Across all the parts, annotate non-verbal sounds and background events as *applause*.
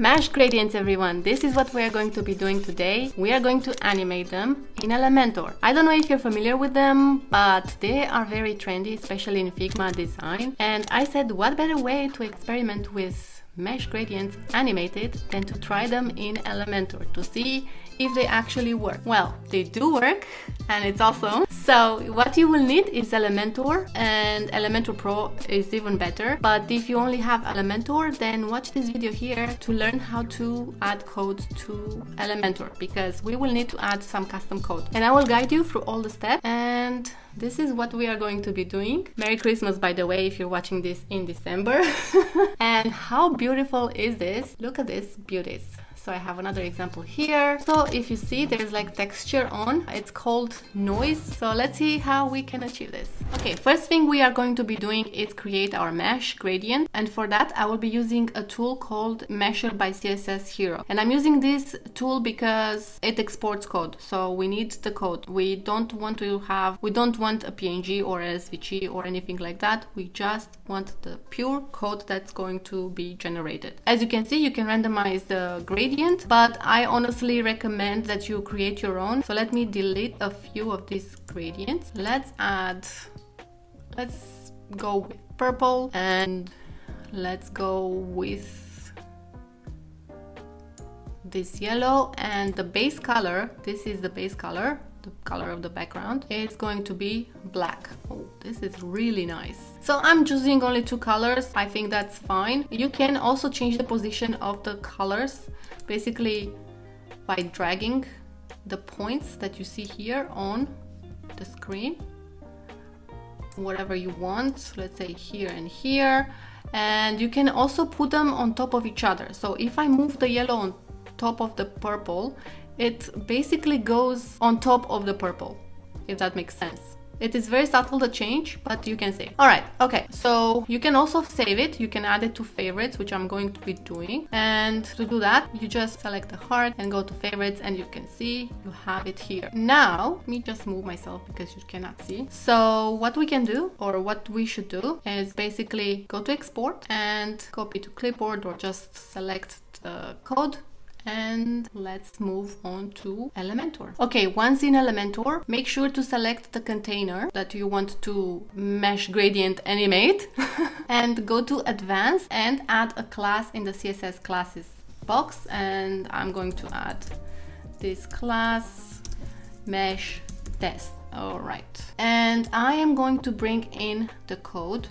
Mesh gradients everyone, this is what we are going to be doing today. We are going to animate them in Elementor. I don't know if you're familiar with them, but they are very trendy, especially in Figma design. And I said what better way to experiment with mesh gradients animated than to try them in Elementor to see if they actually work. Well, they do work and it's awesome. So what you will need is Elementor and Elementor Pro is even better. But if you only have Elementor, then watch this video here to learn how to add code to Elementor because we will need to add some custom code. And I will guide you through all the steps and this is what we are going to be doing. Merry Christmas, by the way, if you're watching this in December. *laughs* and how beautiful is this? Look at this beauties. So I have another example here. So if you see there's like texture on, it's called noise. So let's see how we can achieve this. Okay, first thing we are going to be doing is create our mesh gradient. And for that, I will be using a tool called Mesher by CSS Hero. And I'm using this tool because it exports code. So we need the code. We don't want to have, we don't want a PNG or a SVG or anything like that. We just want the pure code that's going to be generated. As you can see, you can randomize the gradient gradient, but I honestly recommend that you create your own. So let me delete a few of these gradients. Let's add, let's go with purple and let's go with this yellow and the base color, this is the base color, the color of the background it's going to be black. Oh, this is really nice. So I'm choosing only two colors. I think that's fine. You can also change the position of the colors basically by dragging the points that you see here on the screen whatever you want let's say here and here and you can also put them on top of each other so if I move the yellow on top of the purple it basically goes on top of the purple, if that makes sense. It is very subtle the change, but you can see. All right, okay. So you can also save it. You can add it to favorites, which I'm going to be doing. And to do that, you just select the heart and go to favorites and you can see you have it here. Now, let me just move myself because you cannot see. So what we can do or what we should do is basically go to export and copy to clipboard or just select the code and let's move on to Elementor. Okay, once in Elementor, make sure to select the container that you want to mesh gradient animate *laughs* and go to advanced and add a class in the CSS classes box and I'm going to add this class mesh test. All right. And I am going to bring in the code.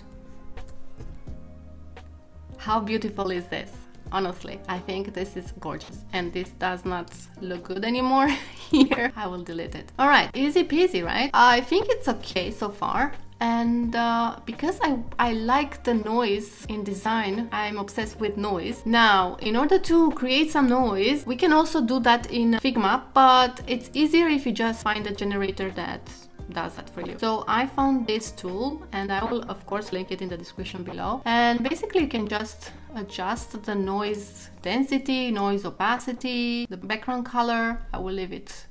How beautiful is this? Honestly i think this is gorgeous and this does not look good anymore *laughs* here. I will delete it. All right easy peasy right? I think it's okay so far and uh, because I, I like the noise in design i'm obsessed with noise. Now in order to create some noise we can also do that in figma but it's easier if you just find a generator that does that for you. So I found this tool and I will of course link it in the description below. And basically you can just adjust the noise density, noise opacity, the background color. I will leave it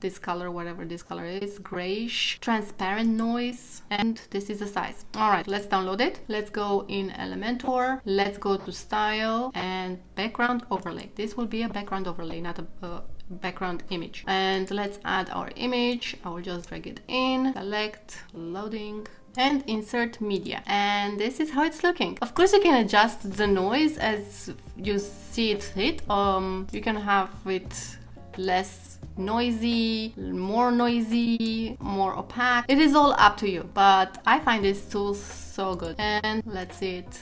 this color, whatever this color is, grayish, transparent noise, and this is the size. All right, let's download it. Let's go in Elementor. Let's go to style and background overlay. This will be a background overlay, not a, a background image. And let's add our image. I will just drag it in, select, loading, and insert media and this is how it's looking of course you can adjust the noise as you see it fit um you can have it less noisy more noisy more opaque. It is all up to you but i find this tool so good. And let's see it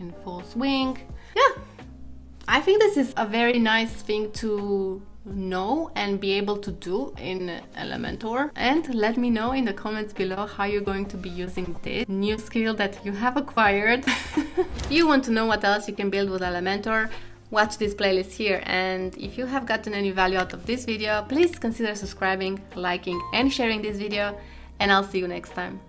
in full swing. Yeah i think this is a very nice thing to know and be able to do in Elementor. And let me know in the comments below how you're going to be using this new skill that you have acquired. *laughs* if you want to know what else you can build with Elementor, watch this playlist here and if you have gotten any value out of this video, please consider subscribing, liking and sharing this video and I'll see you next time.